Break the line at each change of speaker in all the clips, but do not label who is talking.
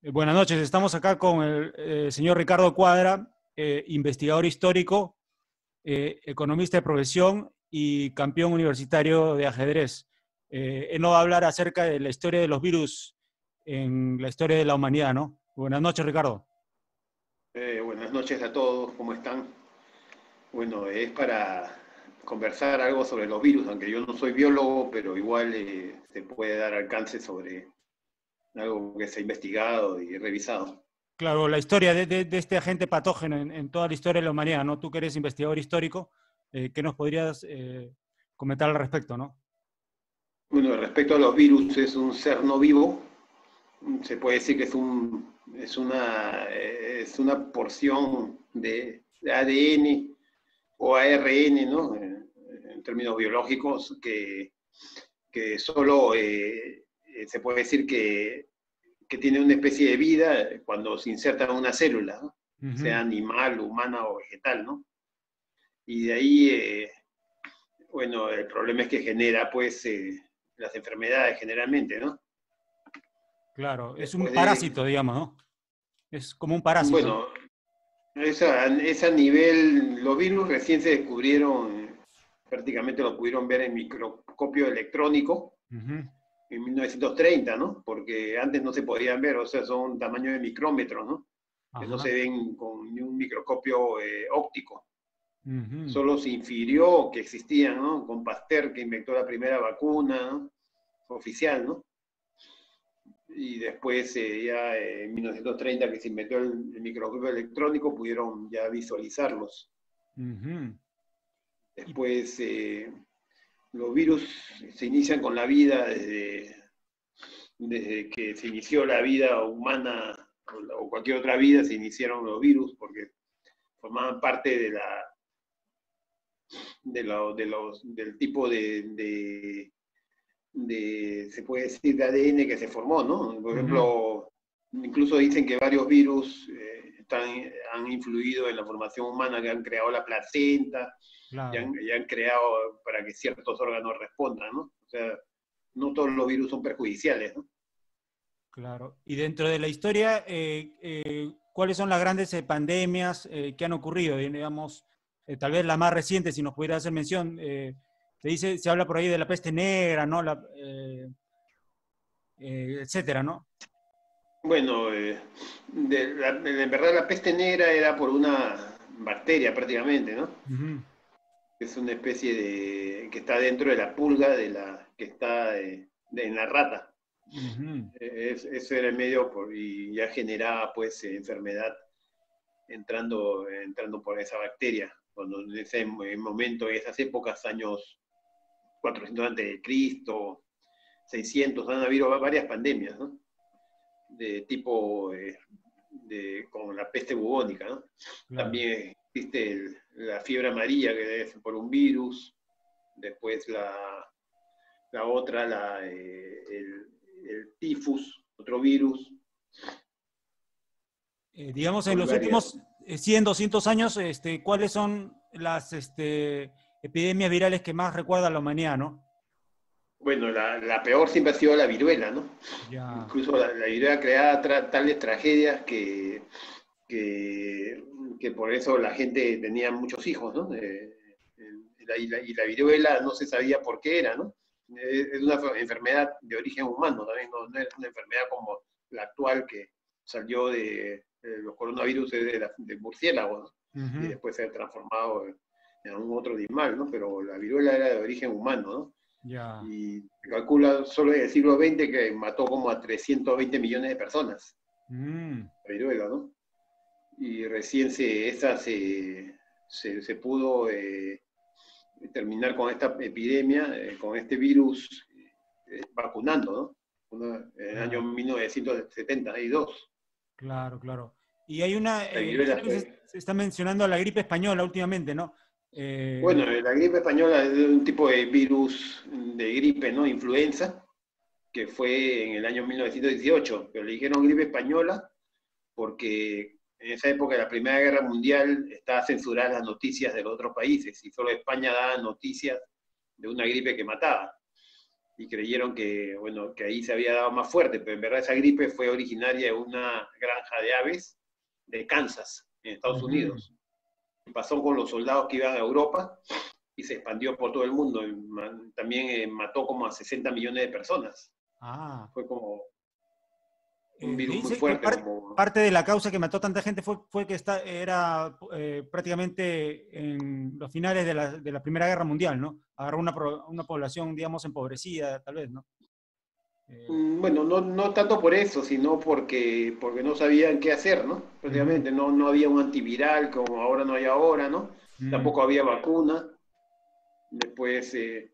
Eh, buenas noches, estamos acá con el eh, señor Ricardo Cuadra, eh, investigador histórico, economista de profesión y campeón universitario de ajedrez. él nos va a hablar acerca de la historia de los virus en la historia de la humanidad, ¿no? Buenas noches, Ricardo.
buenas noches a todos, ¿cómo están? Bueno, es para conversar algo sobre los virus, aunque yo no soy biólogo, pero igual se puede dar alcance sobre algo que se ha investigado y revisado.
Claro, la historia de, este agente patógeno en, toda la historia de la humanidad, ¿no? Tú que eres investigador histórico, eh, ¿qué nos podrías eh, comentar al respecto, no?
Bueno, respecto a los virus, es un ser no vivo. Se puede decir que es, un, es, una, es una porción de ADN o ARN, ¿no? En, términos biológicos, que, que solo eh, se puede decir que que tiene una especie de vida cuando se inserta en una célula, sea animal, humana o vegetal, ¿no? Y de ahí, eh, bueno, el problema es que genera, pues, eh, las enfermedades generalmente, ¿no?
Claro, es un parásito, digamos, ¿no? Es como un parásito.
Bueno, es a, nivel, los virus recién se descubrieron, prácticamente lo pudieron ver en microscopio electrónico, en 1930, ¿no? Porque antes no se podían ver, o sea, son tamaño de micrómetros, ¿no? Que no se ven con ni un microscopio eh, óptico. Solo se infirió que existían, ¿no? Con Pasteur, que inventó la primera vacuna ¿no? oficial, ¿no? Y después, eh, ya en 1930, que se inventó el, microscopio electrónico, pudieron ya visualizarlos. Después, eh, los virus se inician con la vida desde, que se inició la vida humana o cualquier otra vida, se iniciaron los virus porque formaban parte de la, de, de los, del tipo de, de, se puede decir, de ADN que se formó, ¿no? Por ejemplo, incluso dicen que varios virus eh, están, han influido en la formación humana, que han creado la placenta, ya, han, creado para que ciertos órganos respondan, ¿no? O sea, no todos los virus son perjudiciales, ¿no?
Claro. Y dentro de la historia, eh, eh, ¿cuáles son las grandes eh, pandemias que han ocurrido? Digamos, tal vez la más reciente, si nos pudiera hacer mención, se dice, se habla por ahí de la peste negra, ¿no? La, etcétera, ¿no?
Bueno, de, en verdad la peste negra era por una bacteria prácticamente, ¿no? es una especie de que está dentro de la pulga de la que está en la rata. ese era el medio y ya generaba pues enfermedad entrando, entrando por esa bacteria. Cuando en ese momento, en esas épocas, años 400 antes de Cristo, 600, han habido varias pandemias, ¿no? De tipo, eh, de, con la peste bubónica, ¿no? También existe la fiebre amarilla, que es por un virus, después la, la otra, la, eh, el, tifus, otro virus.
Eh, digamos, en los últimos 100, eh, 200 años, este, ¿cuáles son las este, epidemias virales que más recuerda la humanidad, no?
Bueno, la, peor siempre ha sido la viruela, ¿no? Incluso la, la viruela creaba tales tragedias que, que que por eso la gente tenía muchos hijos, ¿no? y, la, viruela no se sabía por qué era, ¿no? Es una enfermedad de origen humano también, no, es una enfermedad como la actual que salió de, los coronavirus de, de murciélagos, y después se ha transformado en un otro animal, ¿no? Pero la viruela era de origen humano, ¿no? Y se calcula solo en el siglo XX que mató como a 320 millones de personas. Mm. La viruela, ¿no? y recién se, esa se, se, pudo eh, terminar con esta epidemia, eh, con este virus, eh, vacunando, ¿no? en el año 1972.
Claro, claro. Y hay una... se, está mencionando la gripe española últimamente, ¿no?
Bueno, la gripe española es un tipo de virus de gripe, ¿no? Influenza, que fue en el año 1918, pero le dijeron gripe española porque en esa época de la Primera Guerra Mundial estaba censuradas las noticias de los otros países y solo España daba noticias de una gripe que mataba. y creyeron que, bueno, que ahí se había dado más fuerte, pero en verdad esa gripe fue originaria de una granja de aves de Kansas, en Estados Unidos. Pasó con los soldados que iban a Europa y se expandió por todo el mundo. También eh, mató como a 60 millones de personas. Ah. Fue como
un eh, virus muy fuerte. Parte, de la causa que mató tanta gente fue, fue que está, era eh, prácticamente en los finales de la, de la, Primera Guerra Mundial, ¿no? Agarró una, una población, digamos, empobrecida, tal vez, ¿no?
Mm, bueno, no, no, tanto por eso, sino porque, porque no sabían qué hacer, ¿no? Prácticamente no, no había un antiviral como ahora no hay ahora, ¿no? Mm. Tampoco había vacuna. Después, eh,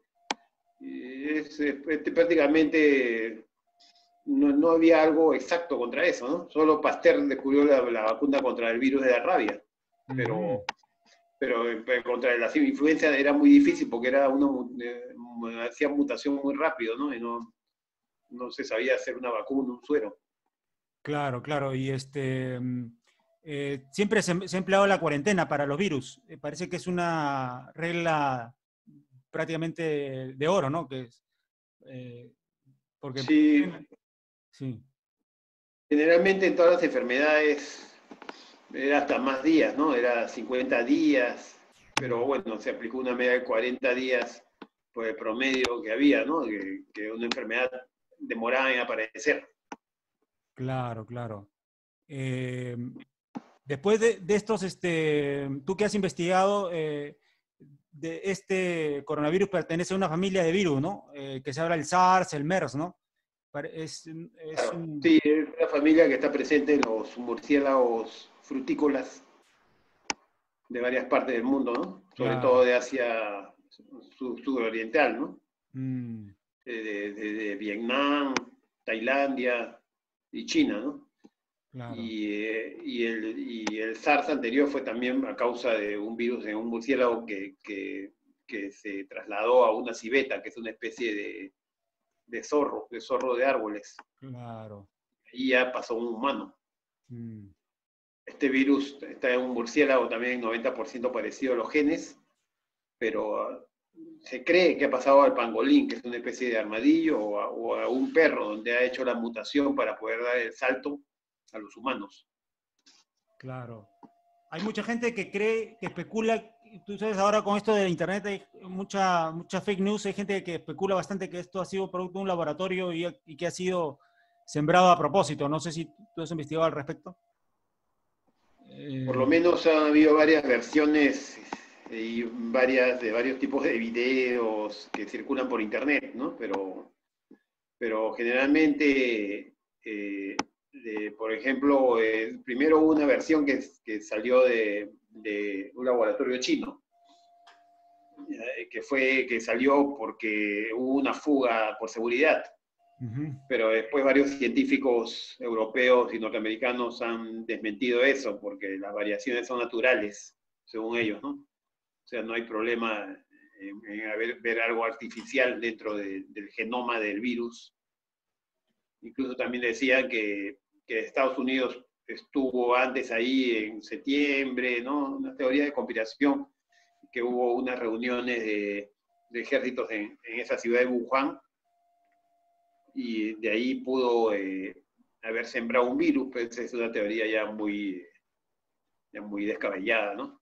es, prácticamente no, no, había algo exacto contra eso, ¿no? Solo Pasteur descubrió la, la vacuna contra el virus de la rabia, pero, pero, eh, contra la influencia era muy difícil porque era uno eh, hacía mutación muy rápido, ¿no? Y no, no se sabía hacer una vacuna, un suero.
Claro, claro, y este... Mm, siempre se, se, ha empleado la cuarentena para los virus. parece que es una regla prácticamente de oro, ¿no? Que es, eh,
porque, sí. sí. Generalmente en todas las enfermedades era hasta más días, ¿no? Era 50 días, pero bueno, se aplicó una media de 40 días por el promedio que había, ¿no? Que, una enfermedad demoraba en aparecer.
Claro, claro. Eh, después de, estos, este, tú que has investigado, eh, de este coronavirus pertenece a una familia de virus, ¿no? Eh, que se habla el SARS, el MERS, ¿no?
Es, Sí, es una familia que está presente en los murciélagos frutícolas de varias partes del mundo, ¿no? Sobre todo de Asia sudoriental, ¿no? Mm. De, Vietnam, Tailandia y China, ¿no? Eh, y, el, SARS anterior fue también a causa de un virus en un murciélago que, se trasladó a una civeta, que es una especie de, zorro, de zorro de árboles. Claro. Y ya pasó un humano. Mm. Este virus está en un murciélago también 90% parecido a los genes, pero se cree que ha pasado al pangolín, que es una especie de armadillo, o a un perro, donde ha hecho la mutación para poder dar el salto a los humanos.
Claro. Hay mucha gente que cree, que especula, tú sabes, ahora con esto de Internet hay mucha, mucha fake news, hay gente que especula bastante que esto ha sido producto de un laboratorio y, que ha sido sembrado a propósito. No sé si tú has investigado al respecto.
Por lo menos ha habido varias versiones y varias, de varios tipos de videos que circulan por internet, ¿no? Pero, pero generalmente eh, por ejemplo, eh, primero hubo una versión que, salió de, un laboratorio chino, que fue que salió porque hubo una fuga por seguridad. Pero después varios científicos europeos y norteamericanos han desmentido eso porque las variaciones son naturales, según ellos, ¿no? No hay problema en, ver algo artificial dentro del genoma del virus. Incluso también decían que Estados Unidos estuvo antes ahí en septiembre, ¿no? Una teoría de conspiración, que hubo unas reuniones de, ejércitos en, esa ciudad de Wuhan, y de ahí pudo eh, haber sembrado un virus, esa es una teoría ya muy, muy descabellada, ¿no?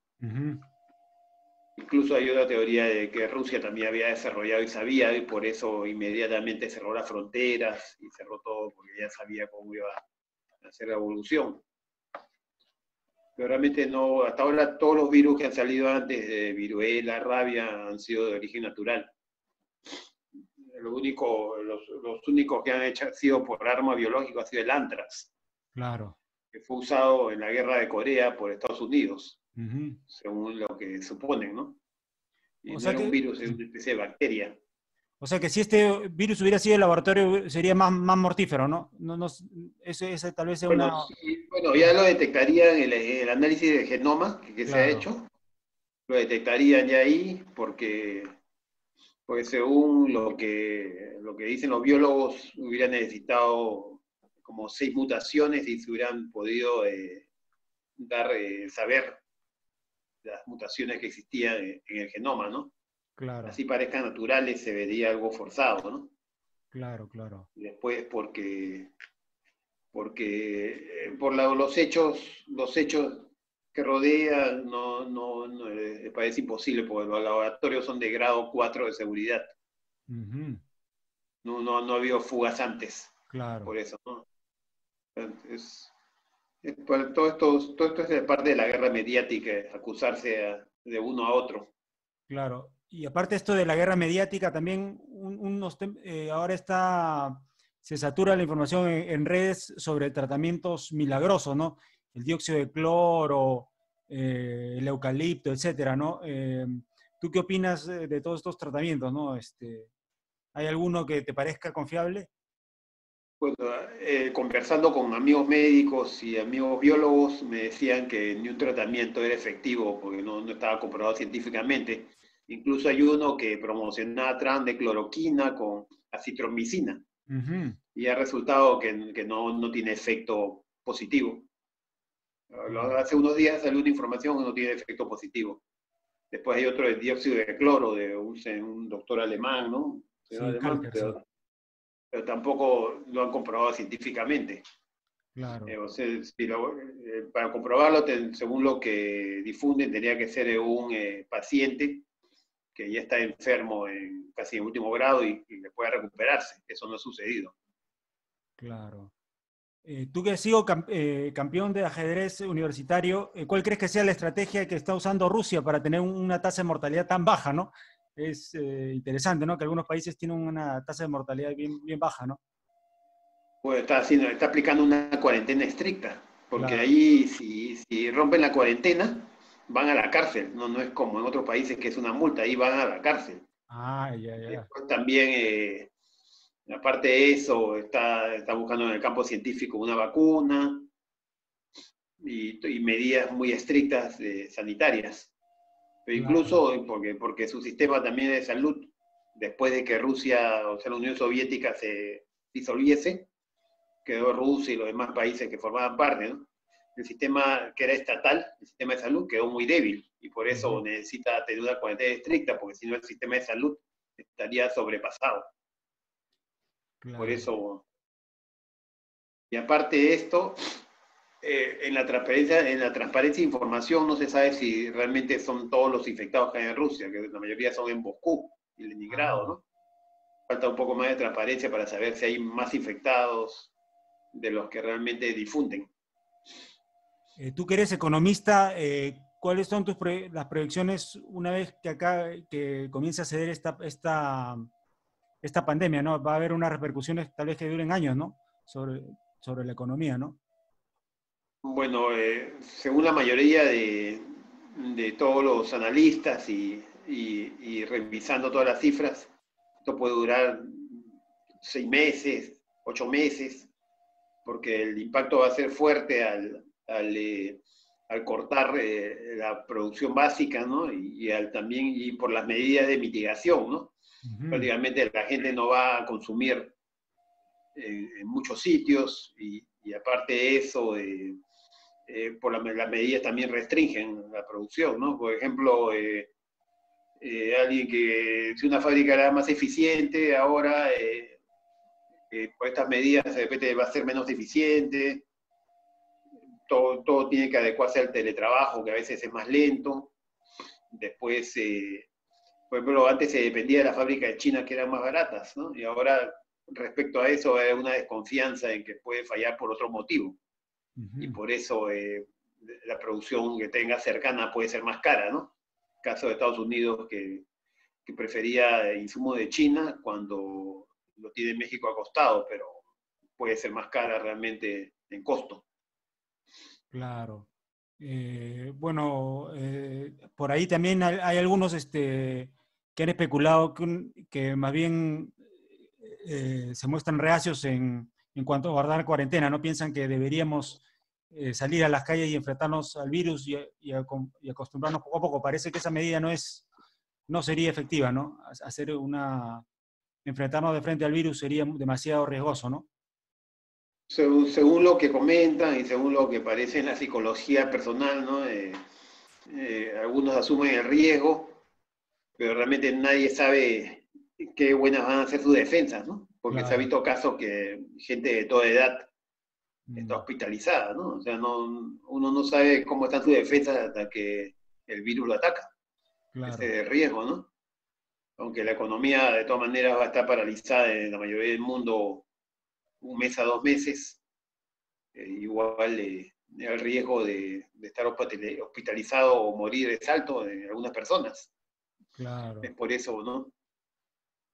Incluso hay otra teoría de que Rusia también había desarrollado y sabía, y por eso inmediatamente cerró las fronteras y cerró todo, porque ya sabía cómo iba hacer la evolución. Pero realmente no, hasta ahora todos los virus que han salido antes de viruela, rabia, han sido de origen natural. Lo único, los, únicos que han hecho, sido por arma biológica ha sido el antrax. Claro. Que fue usado en la guerra de Corea por Estados Unidos, según lo que suponen, ¿no? Y o sea un virus, es una especie de bacteria.
O sea que si este virus hubiera sido el laboratorio, sería más, más mortífero, ¿no? no, no ese, tal vez sea
bueno,
una...
bueno, ya lo detectarían en el, análisis de genoma que, se ha hecho. Lo detectarían ya ahí porque, porque según lo que, lo que dicen los biólogos, hubieran necesitado como seis mutaciones y se hubieran podido eh, dar, eh, saber las mutaciones que existían en el genoma, ¿no? Así parezcan naturales, se vería algo forzado, ¿no?
Claro, claro.
Después porque, porque eh, por los hechos, los hechos que rodean no, no, no eh, parece imposible, porque los laboratorios son de grado 4 de seguridad. no, no, no ha habido fugas antes.
Claro.
Por eso, ¿no? Todo, esto, todo esto es parte de la guerra mediática, acusarse de uno a otro.
Claro. Y aparte esto de la guerra mediática, también unos, eh, ahora está, se satura la información en, redes sobre tratamientos milagrosos, ¿no? El dióxido de cloro, eh, el eucalipto, etcétera, ¿no? Eh, ¿Tú qué opinas de, todos estos tratamientos, no? Este, ¿Hay alguno que te parezca confiable?
Bueno, conversando con amigos médicos y amigos biólogos, me decían que ni un tratamiento era efectivo porque no, no estaba comprobado científicamente Incluso hay uno que promocionaba tran de cloroquina con acitromicina. Y ha resultado que, que no, no, tiene efecto positivo. Hace unos días salió una información que no tiene efecto positivo. Después hay otro de dióxido de cloro de un, un doctor alemán, ¿no? Pero, tampoco lo han comprobado científicamente.
Claro. Eh,
eh, para comprobarlo, según lo que difunden, tendría que ser un eh, paciente que ya está enfermo en casi en último grado y, y puede recuperarse. Eso no ha sucedido.
Claro. Tú que has sido campeón de ajedrez universitario, ¿cuál crees que sea la estrategia que está usando Rusia para tener una tasa de mortalidad tan baja, no? Es interesante, ¿no? Que algunos países tienen una tasa de mortalidad bien, bien baja, ¿no?
Pues está, haciendo, está aplicando una cuarentena estricta, porque ahí si, si rompen la cuarentena, van a la cárcel, no, no es como en otros países que es una multa, ahí van a la cárcel.
Ah, ya, ya.
también, eh, aparte de eso, está, está buscando en el campo científico una vacuna y, medidas muy estrictas sanitarias. Pero incluso porque, porque su sistema también de salud, después de que Rusia, o sea, la Unión Soviética se disolviese, quedó Rusia y los demás países que formaban parte, ¿no? el sistema que era estatal, el sistema de salud, quedó muy débil y por eso necesita tener una cuarentena estricta, porque si no el sistema de salud estaría sobrepasado. Por eso. Y aparte de esto, eh, en, la transparencia, en la transparencia de información no se sabe si realmente son todos los infectados que hay en Rusia, que la mayoría son en Moscú y Leningrado, ¿no? Falta un poco más de transparencia para saber si hay más infectados de los que realmente difunden.
Eh, tú que eres economista, eh, ¿cuáles son tus las proyecciones una vez que acá que comience a ceder esta, esta, esta pandemia? ¿no? Va a haber unas repercusiones tal vez que duren años, ¿no? Sobre, sobre la economía, ¿no?
Bueno, eh, según la mayoría de, de, todos los analistas y, y, revisando todas las cifras, esto puede durar seis meses, ocho meses, porque el impacto va a ser fuerte al, al, eh, al cortar eh, la producción básica, ¿no? Y, al, también y por las medidas de mitigación, ¿no? Prácticamente la gente no va a consumir en, muchos sitios y, aparte de eso, eh, por las medidas también restringen la producción, ¿no? Por ejemplo, alguien que si una fábrica era más eficiente, ahora por estas medidas de repente va a ser menos eficiente todo, tiene que adecuarse al teletrabajo, que a veces es más lento. Después, eh, por ejemplo, antes se dependía de las fábricas de China que eran más baratas, ¿no? Y ahora, respecto a eso, hay una desconfianza en que puede fallar por otro motivo. Y por eso eh, la producción que tenga cercana puede ser más cara, ¿no? Caso de Estados Unidos que, que prefería insumos de China cuando lo tiene México acostado, pero puede ser más cara realmente en costo.
Claro. Eh, bueno, eh, por ahí también hay, algunos este, que han especulado que, más bien eh, se muestran reacios en, cuanto a guardar cuarentena, ¿no? Piensan que deberíamos salir a las calles y enfrentarnos al virus y, acostumbrarnos poco a poco. Parece que esa medida no es, no sería efectiva, ¿no? Hacer una, enfrentarnos de frente al virus sería demasiado riesgoso, ¿no?
según, lo que comentan y según lo que parece en la psicología personal, ¿no? Eh, eh, algunos asumen el riesgo, pero realmente nadie sabe qué buenas van a ser sus defensas, ¿no? Porque se ha visto casos que gente de toda edad está mm. hospitalizada, ¿no? O sea, no, uno no sabe cómo están sus defensas hasta que el virus lo ataca. Ese riesgo, ¿no? Aunque la economía de todas maneras va a estar paralizada en la mayoría del mundo un mes a dos meses, eh, igual eh, el riesgo de, estar hospitalizado o morir es alto en algunas personas. Claro. Es por eso, ¿no?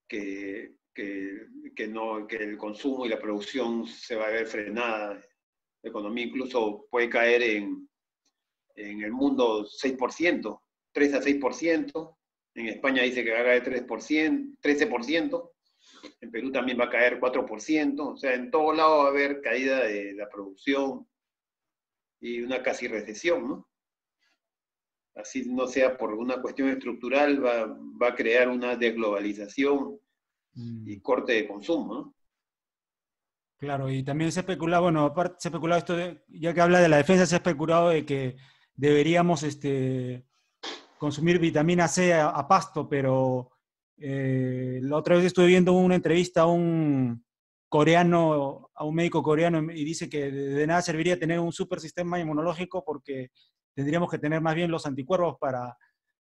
Que, no, que el consumo y la producción se va a ver frenada. La economía incluso puede caer en, en el mundo 6%, 3 a 6%. En España dice que va a caer 3%, 13%. En Perú también va a caer 4%. O sea, en todo lado va a haber caída de la producción y una casi recesión, ¿no? Así no sea por una cuestión estructural, va, a crear una desglobalización y mm. corte de consumo, ¿no?
Claro, y también se especula, bueno, aparte se ha especulado esto, de, ya que habla de la defensa, se ha especulado de que deberíamos este, consumir vitamina C a, pasto, pero eh, la otra vez estuve viendo una entrevista a un coreano, a un médico coreano, y dice que de, nada serviría tener un super sistema inmunológico porque tendríamos que tener más bien los anticuerpos para,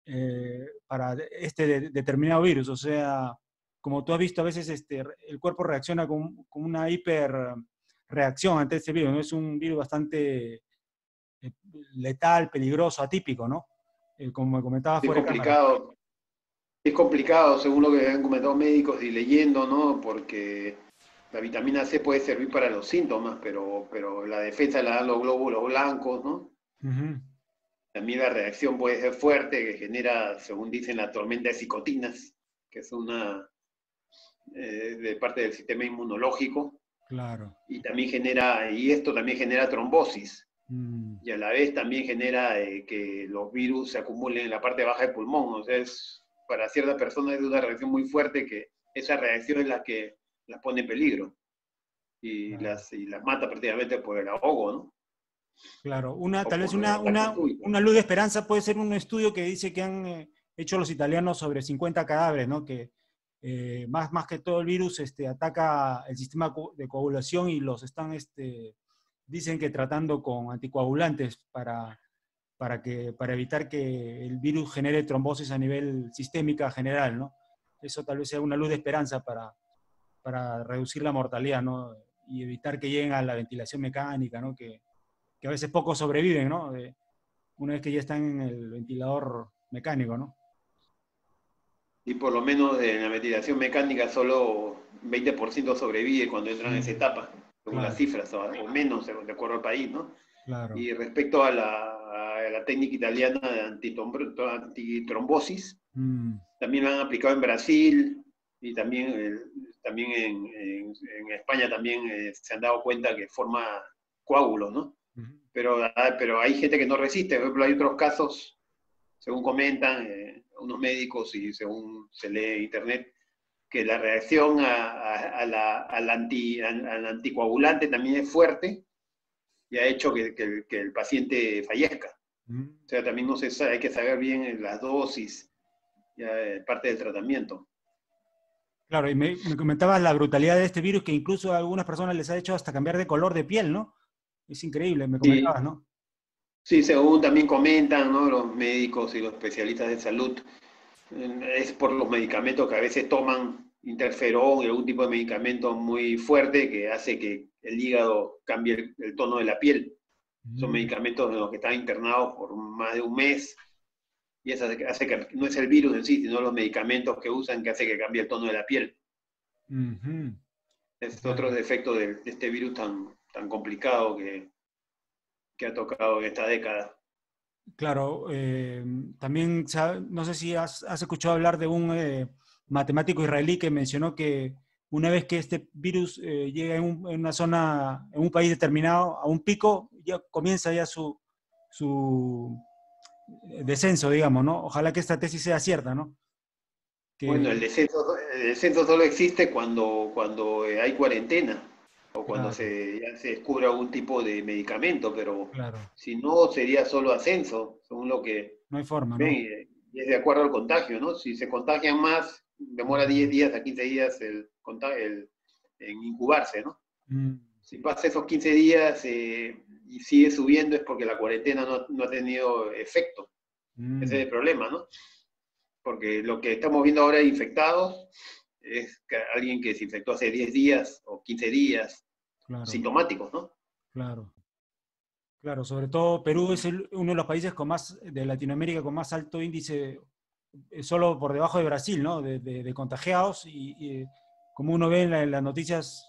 eh, para este determinado virus. O sea, como tú has visto, a veces este, el cuerpo reacciona con, con una hiperreacción ante este virus. ¿no? Es un virus bastante eh, letal, peligroso, atípico, ¿no?
Eh, como me comentabas es complicado. Es complicado, según lo que han comentado médicos y leyendo, ¿no? Porque la vitamina C puede servir para los síntomas, pero, pero la defensa la dan los glóbulos blancos, ¿no? También la reacción puede ser fuerte, que genera, según dicen, la tormenta de cicotinas, que es una eh, de parte del sistema inmunológico.
Claro.
Y también genera, y esto también genera trombosis. Mm. Y a la vez también genera eh, que los virus se acumulen en la parte baja del pulmón. O sea, es, para ciertas personas es una reacción muy fuerte que esa reacción es la que las pone en peligro y, las, y las mata prácticamente por el ahogo, ¿no?
Claro, una, tal vez una, una, una, luz de esperanza puede ser un estudio que dice que han eh, hecho los italianos sobre 50 cadáveres, ¿no? Que eh, más, más que todo el virus este, ataca el sistema de coagulación y los están este, dicen que tratando con anticoagulantes para, para, que, para evitar que el virus genere trombosis a nivel sistémica general, ¿no? Eso tal vez sea una luz de esperanza para, para reducir la mortalidad, ¿no? Y evitar que lleguen a la ventilación mecánica, ¿no? Que, que a veces pocos sobreviven, ¿no? una vez que ya están en el ventilador mecánico, ¿no?
Y por lo menos en la ventilación mecánica solo 20% sobrevive cuando entran en esa etapa según las cifras, o, menos de acuerdo al país, ¿no? Y respecto a la, técnica italiana de antitrombosis, mm. también lo han aplicado en Brasil y también, eh, también en, España también eh, se han dado cuenta que forma coágulos, ¿no? pero, ah, pero hay gente que no resiste, por ejemplo, hay otros casos, según comentan eh, unos médicos y según se lee en internet, que la reacción a, la, al, anti, al, anticoagulante también es fuerte y ha hecho que, el paciente fallezca. Mm. O sea, también no se sabe, hay que saber bien las dosis, ya, parte del tratamiento.
Claro, y me, comentabas la brutalidad de este virus que incluso a algunas personas les ha hecho hasta cambiar de color de piel, ¿no? Es increíble, me comentabas, ¿no?
Sí, según también comentan ¿no? los médicos y los especialistas de salud, es por los medicamentos que a veces toman interferón y algún tipo de medicamento muy fuerte que hace que el hígado cambie el, tono de la piel. Son mm. medicamentos en los que están internados por más de un mes y eso hace que no es el virus en sí, sino los medicamentos que usan que hace que cambie el tono de la piel. Es otro defecto de, este virus tan, tan complicado que, que ha tocado en esta década.
Claro, eh, también no sé si has, escuchado hablar de un eh, matemático israelí que mencionó que una vez que este virus eh, llega en, una zona, en un país determinado, a un pico, ya comienza ya su, su descenso, digamos, ¿no? Ojalá que esta tesis sea cierta, ¿no?
Bueno, el descenso, el descenso solo existe cuando, cuando hay cuarentena o cuando se, ya se descubre algún tipo de medicamento, pero si no sería solo ascenso, según lo que...
No hay forma, ¿no? Y
es de acuerdo al contagio, ¿no? Si se contagian más, demora 10 días a 15 días el, el, incubarse, ¿no? Mm. Si pasa esos 15 días eh, y sigue subiendo es porque la cuarentena no, ha tenido efecto. Ese es el mm. problema, ¿no? Porque lo que estamos viendo ahora de infectados es alguien que se infectó hace 10 días o 15 días, sintomáticos, ¿no?
Claro. Claro, sobre todo Perú es uno de los países con más, de Latinoamérica con más alto índice, eh, solo por debajo de Brasil, ¿no? De, contagiados y, como uno ve en, las noticias,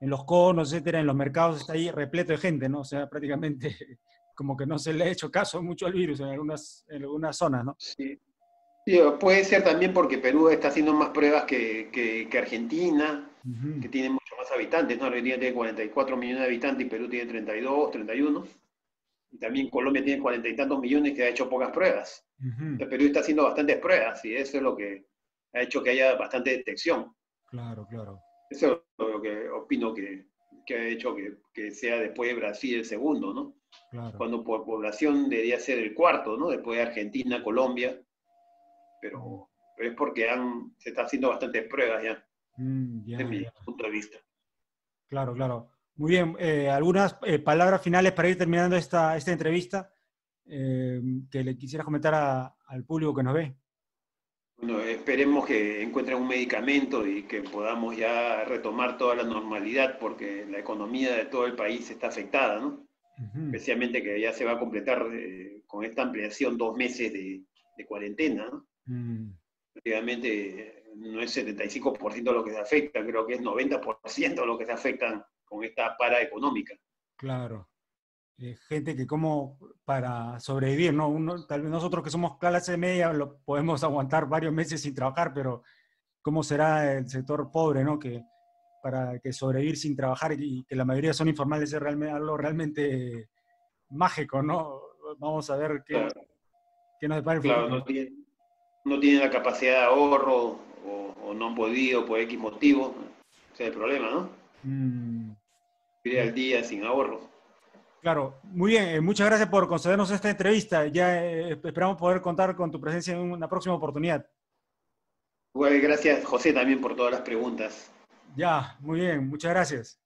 en los conos, etcétera, en los mercados está ahí repleto de gente, ¿no? O sea, prácticamente como que no se le ha hecho caso mucho al virus en algunas, en algunas zonas, ¿no?
Sí. Puede ser también porque Perú está haciendo más pruebas que, que, Argentina, que tiene mucho más habitantes, ¿no? Argentina tiene 44 millones de habitantes y Perú tiene 32, 31 y también Colombia tiene cuarenta y tantos millones que ha hecho pocas pruebas. El Perú está haciendo bastantes pruebas y eso es lo que ha hecho que haya bastante detección.
Claro, claro.
Eso es lo que opino que, que ha hecho que, que, sea después de Brasil el segundo, ¿no? Claro. Cuando por población debería ser el cuarto, ¿no? Después de Argentina, Colombia. Pero, pero es porque han, se está haciendo bastantes pruebas ya, mm, desde mi punto de vista.
Claro, claro. Muy bien, eh, algunas eh, palabras finales para ir terminando esta, esta entrevista eh, que le quisiera comentar al público que nos ve.
Bueno, esperemos que encuentren un medicamento y que podamos ya retomar toda la normalidad porque la economía de todo el país está afectada, ¿no? Especialmente que ya se va a completar con esta ampliación dos meses de, cuarentena, ¿no? Mm. No es 75% lo que se afecta, creo que es 90% lo que se afectan con esta para económica.
Claro. Eh, gente que como para sobrevivir, ¿no? Uno, tal vez nosotros que somos clase media lo podemos aguantar varios meses sin trabajar, pero ¿cómo será el sector pobre, ¿no? Que para que sobrevivir sin trabajar y que la mayoría son informales es realmente, algo realmente mágico, ¿no? Vamos a ver qué, qué nos depara el
claro, No no tiene la capacidad de ahorro o, no han podido por X motivo. Ese es el problema, ¿no? Mm al día sin ahorro.
Claro, muy bien. Eh, muchas gracias por concedernos esta entrevista. Ya eh, esperamos poder contar con tu presencia en una próxima oportunidad.
Bueno, gracias, José, también por todas las preguntas.
Ya, muy bien. Muchas gracias.